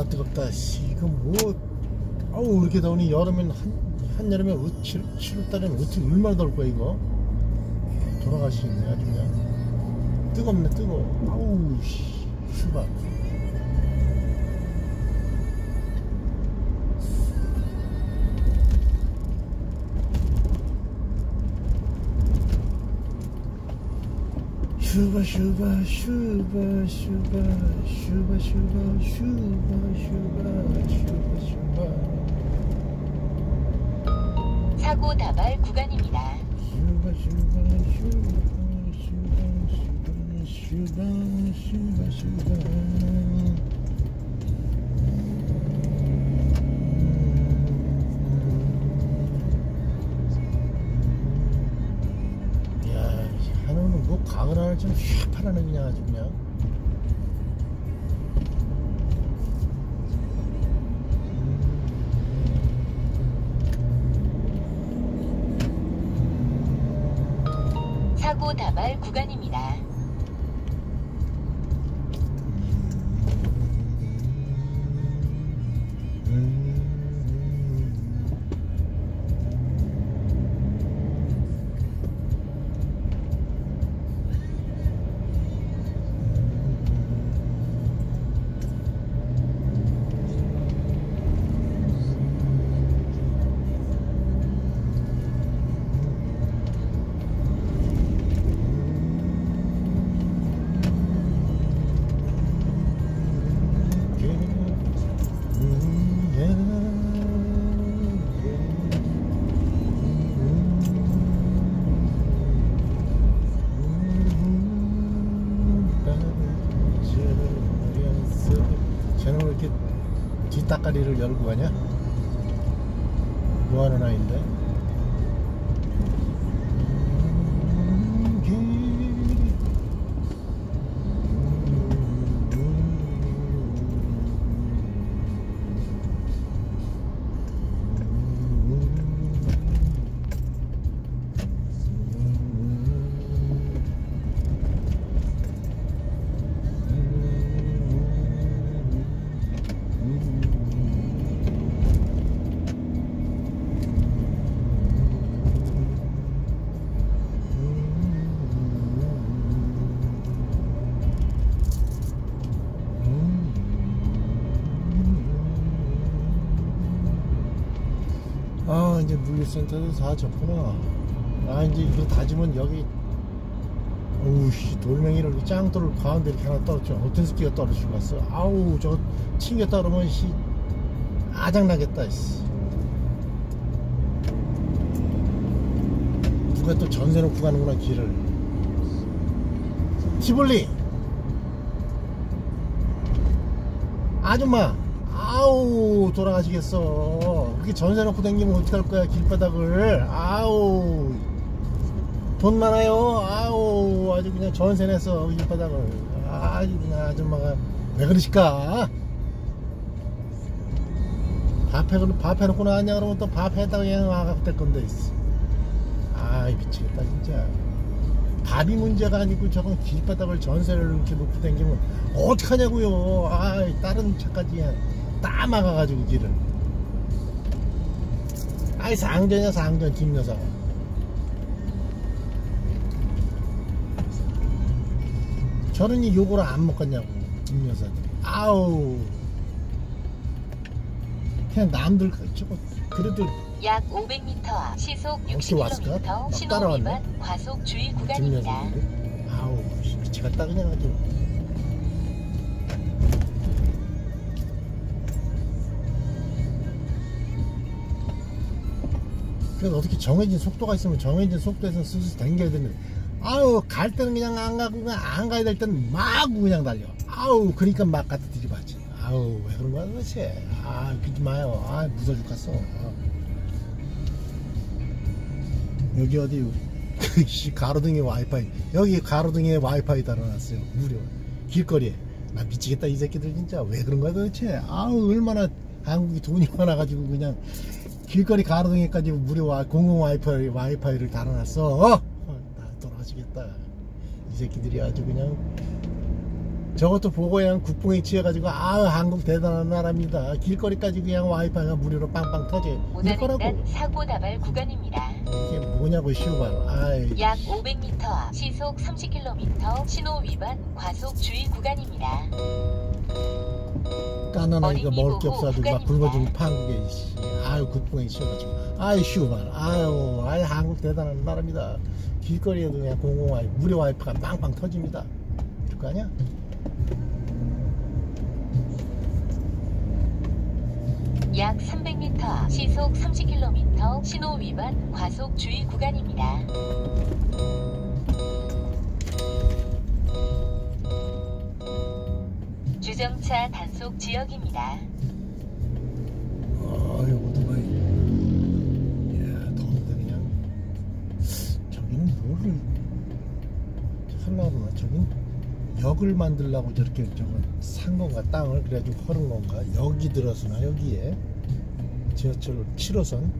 졸라 뜨겁다. 씨 이거 뭐 아우 이렇게 더우니 여름엔 한, 한여름에 7, 7월달에는 어떻게 얼마나 더울 거야 이거? 돌아가시겠네 아주 그냥. 뜨겁네 뜨거워. 아우 씨 슈바 슈바 슈바 슈바 슈바 슈바 슈바 슈바 슈바 슈바 슈바 사고 다발 구간입니다. 슈바 슈바 슈바 슈바 슈바 슈바 슈바 좀 휘파라네 그냥 아주 그냥. 뒷다까리를 열고 가냐? 뭐하는 아이인데? 물류센터도 다 졌구나. 아 이제 이거 다지면 여기 오우씨 돌멩이를 짱돌을 가운데 이렇게 하나 떨어져 어떤 새끼가 떨어지고 갔어. 아우 저거 튕겼다 그러면 씨 아장나겠다 씨. 누가 또 전세 놓고 가는구나 길을. 티볼리! 아줌마 아우 돌아가시겠어. 그렇게 전세 놓고 다니면 어떡할 거야 길바닥을. 아우. 돈 많아요. 아우 아주 그냥 전세 내서 길바닥을. 아주 그냥 아줌마가 왜 그러실까? 밥, 해, 밥 해놓고 나왔냐 그러면 또 밥 해다가 그냥 와갖고 될 건데 아이 미치겠다 진짜. 밥이 문제가 아니고 저건 길바닥을 전세를 이렇게 놓고 다니면 어떡하냐고요. 아 다른 차까지 다 막아가지고 길을. 아이 상전이야 상전 김여사 저런이 요거를 안 먹겠냐고 김여사들이. 아우. 그냥 남들 그- 저거 그래도 약 500m 앞 시속 혹시 왔을까? 60km 막 신호. 위반 과속 주의 구간입니다. 아우 미치겠다 그냥 아주 그래서 어떻게 정해진 속도가 있으면 정해진 속도에서 스스로 당겨야 되는데 아우 갈 때는 그냥 안 가고 그냥 안 가야 될 때는 마구 그냥 달려. 아우 그러니까 막 갖다 뒤집어지. 아우 왜 그런 거야 도대체? 아 그러지 마요. 아 무서워 죽겠어. 아. 여기 어디? 씨, 가로등에 와이파이. 여기 가로등에 와이파이 달아놨어요. 무료. 길거리에. 나 미치겠다 이 새끼들 진짜. 왜 그런 거야 도대체? 아우 얼마나 한국이 돈이 많아가지고 그냥 길거리 가로등에까지 무료 와, 공공 와이파이 와이파이를 달아놨어. 어? 어, 나 돌아가시겠다. 이 새끼들이 아주 그냥. 저것도 보고 그냥 국뽕에 취해가지고 아 한국 대단한 나라입니다. 길거리까지 그냥 와이파이가 무료로 빵빵 터져 일 거라고. 사고 다발 구간입니다. 이게 뭐냐고 시우발. 약 500m 앞 시속 30km 신호 위반 과속 주의 구간입니다. 까나나 이거 어린이 먹을 게 보호 없어가지고 막. 굶어주고 판국에 씨. 아유 국뽕에 취해가지고 아이 시우발 아유 아이 한국 대단한 나라입니다 길거리에도 그냥 공공 와이 무료 와이파이가 빵빵 터집니다 이럴 거 아니야? 약 300m 앞 시속 30km 신호 위반 과속 주의 구간입니다. 주정차 단속 지역입니다. 아유 오토바이 야 더운데 그냥. 저기는 뭐를 하려고 저긴 역을 만들려고 저렇게 저거 산 건가 땅을 그래가지고 허른 건가? 여기 들어서나 여기에? 지하철 7호선?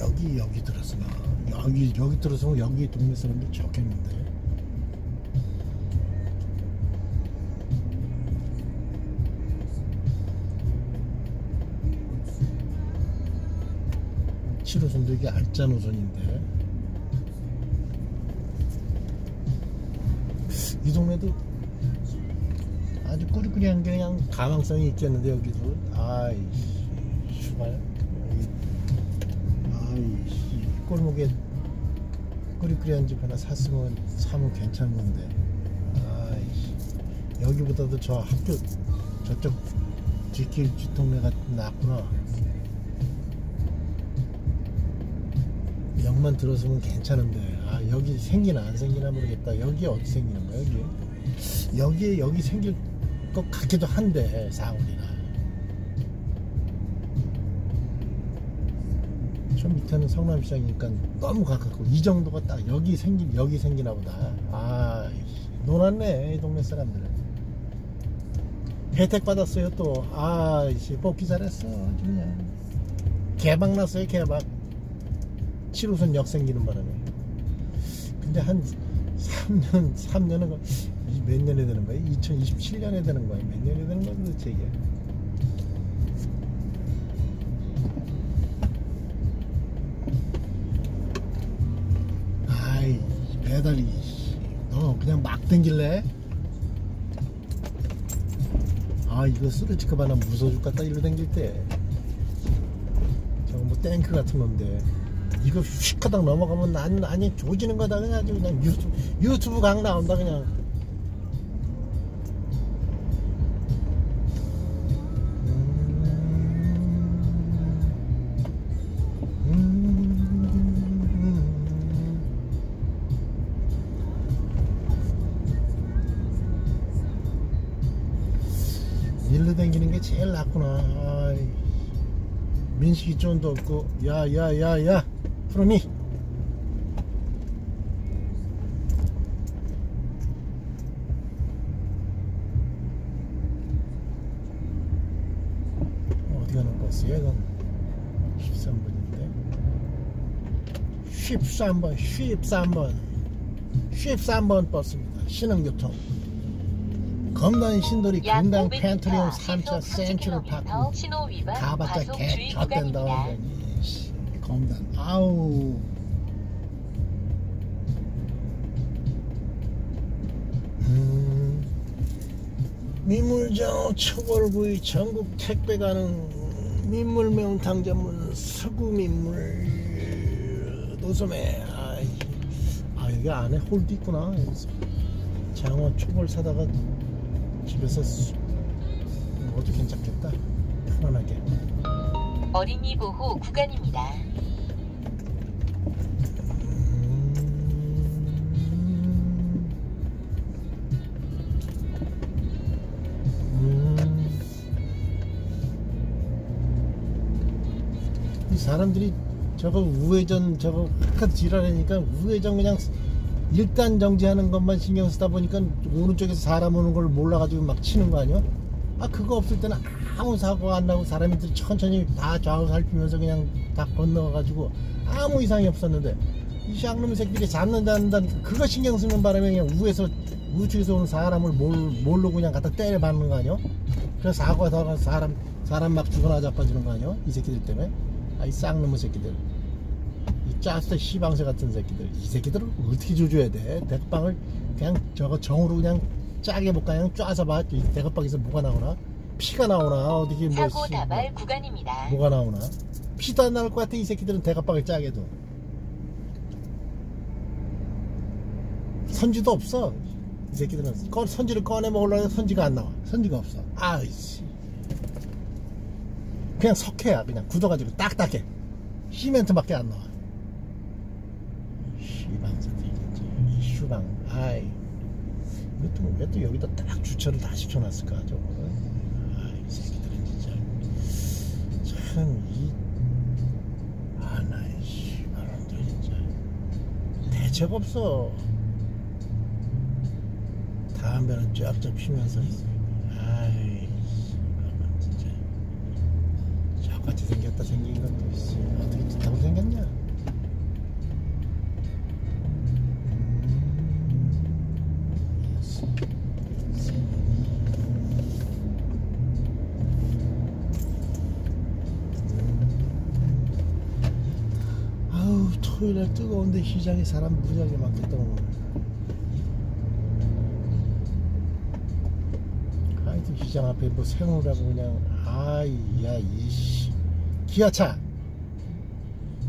여기 여기 들어서나? 여기 여기 들어서면 여기 동네 사람들 좋겠는데 칠호선도 이게 알짜 노선인데 이 동네도 아주 꾸리꾸리한 게 그냥 가망성이 있겠는데 여기도 아이씨 슈발 아이씨 꼴목에 꾸리꾸리한 집 하나 샀으면 사면 괜찮은 건데 아이씨 여기보다도 저 학교 저쪽 뒷길 뒷동네가 낫구나 역만 들어서면 괜찮은데 아 여기 생기나 안 생기나 모르겠다. 여기 어디 생기는 거야 여기? 여기에 여기 생길 것 같기도 한데 사거리나. 저 밑에는 성남시장이니까 너무 가깝고 이 정도가 딱 여기 생긴 여기 생기나 보다. 아 놀았네 이 동네 사람들 혜택 받았어요 또. 아이씨 뽑기 잘했어 그냥. 개박 났어요 개박 7호선 역 생기는 바람에 근데 한 3년 3년은 몇 년에 되는 거야? 2027년에 되는 거야? 몇 년에 되는 거야 도대체 이게 아이 배달이 너 그냥 막 댕길래? 아 이거 쓰레치컵 하나 무서워 죽겠다 이로 댕길 때 저거 뭐 탱크 같은 건데 이거 휙하다 넘어가면 난 아니 조지는 거다. 그냥 아주 그냥 유튜브, 유튜브 강 나온다 그냥. 일로 댕기는 게 제일 낫구나. 아이. 민식이 존도 없고. 야야야야 프로미 어디 가는 버스야 이건 13번인데. 13번 13번. 13번 버스입니다. 신흥교통. 검단 신도리 약 금당 500m 펜트리움 앞 3차 시속 센츄럴 파크. 30km 신호 위반 가봤자 개 젖된다 씨, 검단 아우. 음, 민물장어 초벌구이 전국 택배 가는 민물 매운탕 전문 서구 민물 노점에 아이, 아 여기 안에 홀도 있구나. 장어 초벌 사다가 집에서 수- 먹어도 괜찮겠다. 편안하게 어린이 보호 구간입니다. 사람들이 저거 우회전 저거 카드 지랄하니까 우회전 그냥 일단 정지하는 것만 신경 쓰다 보니까 오른쪽에서 사람 오는 걸 몰라가지고 막 치는 거 아니야? 아 그거 없을 때는 아무 사고가 안 나고 사람들이 천천히 다 좌우 살피면서 그냥 다 건너가가지고 아무 이상이 없었는데 이 쌍놈 새끼들이 잡는다는 그거 신경 쓰는 바람에 그냥 우에서 우측에서 오는 사람을 몰, 몰로 그냥 갖다 때려 박는 거 아니야? 그래서 사고가 더 사람 사람 막 죽어나 자빠지는 거 아니야? 이 새끼들 때문에 아이 쌍놈의 새끼들 이 짜스 시방새 같은 새끼들 이 새끼들을 어떻게 조져야 돼? 대급방을 그냥 저거 정으로 그냥 짜게 볼까 그냥 쫙서 봐. 이 대급방에서 뭐가 나오나? 피가 나오나? 어디게 뭐 사고 씨, 다발 구간입니다. 뭐가 나오나? 피도 안 나올 것 같아 이 새끼들은 대갑박을 짜게도. 선지도 없어. 이 새끼들은 꺼- 선지를 꺼내 먹으려고 해도 선지가 안 나와. 선지가 없어. 아이씨. 그냥 석회야 그냥 굳어가지고 딱딱해. 시멘트밖에 안 나와. 시방새들 진짜 이 슈방. 아이. 왜또 왜또 여기다 딱 주차를 다 시켜놨을까 저거 참 이 아나이 씨발놈들 진짜. 대책 없어. 담배는 쫙쫙 피면서 토요일에 뜨거운데 시장에 사람 무지하게 오늘. 하여튼 시장 앞에 뭐 세우라고 그냥 아이 야 이씨. 기아차.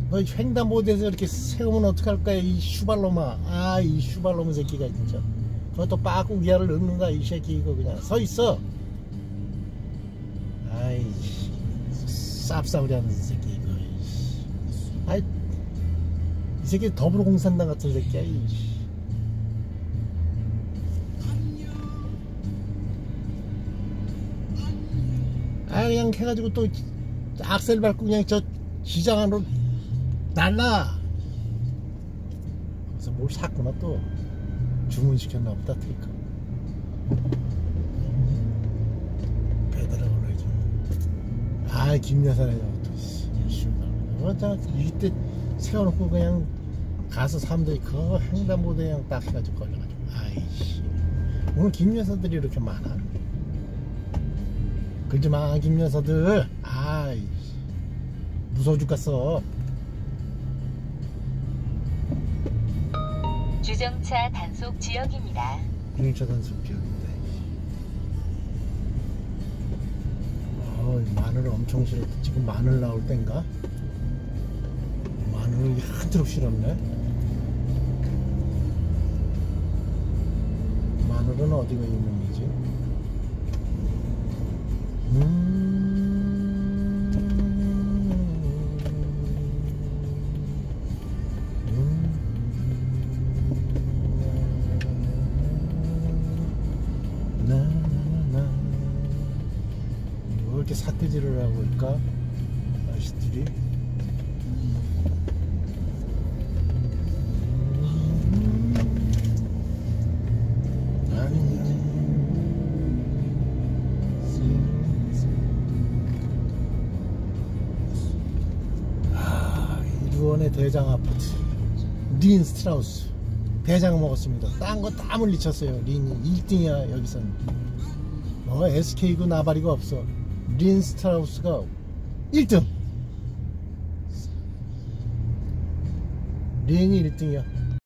너 횡단 보도에서 이렇게 세우면 어떡할 거야 이 슈발놈아 아 이 슈발놈의 새끼가 진짜. 그것도 빠꾸 기어를 넣는다 이 새끼 이거 그냥. 서 있어. 아이 쌉싸우리 하는 새끼 이거. 아이 이 새끼 더불어공산당 같은 새끼야 이 씨. 아 그냥 해가지고 또 악셀 밟고 그냥 저 시장 안으로 날라. 그래서 뭘 샀구나 또. 주문시켰나 보다 테이크 배달을 올려야지 아 김여사네 씨발. 어쩌 이때 세워놓고 그냥 가서 사람들이 그거 횡단보도 그냥 딱 해가지고 걸려가지고. 아이씨. 오늘 김여사들이 이렇게 많아? 그러지 마 김여사들. 아이 무서워 죽겠어. 주정차 단속 지역입니다. 공차 단속 지역인데. 어, 마늘을 엄청 실었다. 지금 마늘 나올 땐가? 마늘을 한트럭 실었네 마늘은 어디가 유명이지? 음. 나나나 왜 이렇게 사태질을 하고 있까? 이루원의 대장 아파트. 린 스트라우스. 대장 먹었습니다. 딴 거 다 물리쳤어요. 린이 1등이야 여기서는 뭐 SK고 나발이가 없어. 린 스트라우스가 1등. 린이 1등이야